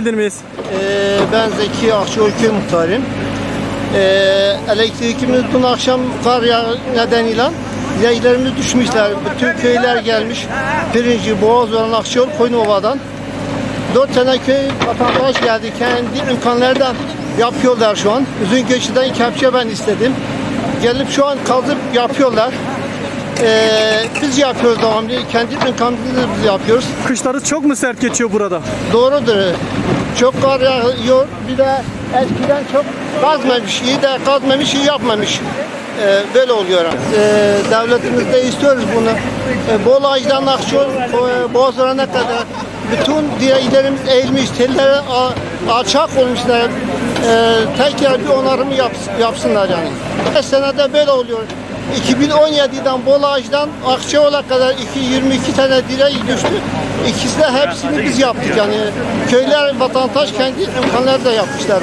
tanıyabilir miyiz? Ee, ben Zeki Akçaoy köy muhtarıyım. Ee, elektrikimiz dün akşam kar yağ nedeniyle direğlerimiz düşmüşler. Bütün köyler gelmiş. Pirinci, Boğazören, Akçaoy, Koynuova'dan. Dört tane köy vatandaş geldi. Kendi imkanlardan yapıyorlar şu an. Uzungölç'ten kepçe ben istedim. Gelip şu an kazıp yapıyorlar. Ee, biz yapıyoruz devamlı. Kendi imkanlarımızla biz yapıyoruz. Kışları çok mu sert geçiyor burada? Doğrudur. Çok kar yağıyor. Bir de eskiden çok kazmamış, iyi de kazmamış, iyi yapmamış. Ee, böyle oluyor. Ee, devletimizde istiyoruz bunu. Ee, Bolu Ağaç'tan Akçol, e, Boğazören'e kadar bütün direklerimiz eğilmiş, telleri a- alçak olmuşlar. Ee, tekrar bir onarımı yaps- yapsınlar yani. 5 senede böyle oluyor. 2017'den Bolu Ağaç'tan Akçaoğlu'na kadar 222 tane direk düştü. İkisi de hepsini biz yaptık yani. Köyler, vatandaş kendi imkanları da yapmışlar.